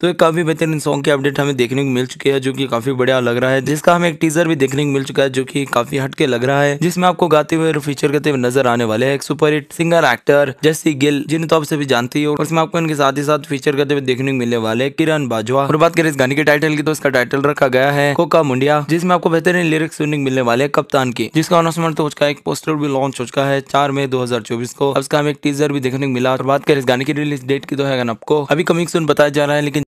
तो एक काफ़ी बेहतरीन सॉन्ग की अपडेट हमें देखने को मिल चुकी है, जो कि काफ़ी बढ़िया लग रहा है। जिसका हमें एक टीजर भी देखने को मिल चुका है, जो कि काफ़ी हटके लग रहा है, जिसमें आपको गाते हुए और फीचर करते हुए नज़र आने वाले एक सुपर हिट सिंगर एक्टर जैसी गिल जिन्हें तो आपसे भी जानती हो और उसमें आपको इनके साथ ही साथ फीचर करते हुए देखने को मिलने वाले किरण बाजवा। और बात करें इस गाने के टाइटल की तो इसका टाइटल रखा गया है कोका मुंडिया, जिसमें आपको बेहतरीन लिरिक्स सुनने को मिलने वाले कप्तान की। जिसका अनाउंसमेंट तो उसका एक पोस्टर भी लॉन्च हो चुका है चार मई दो हज़ार चौबीस को। अब इसका हमें एक टीजर भी देखने को मिला। और बात करें इस गाने की रिलीज़ डेट की तो है आपको अभी कमिंग सुन बताया जा रहा है, लेकिन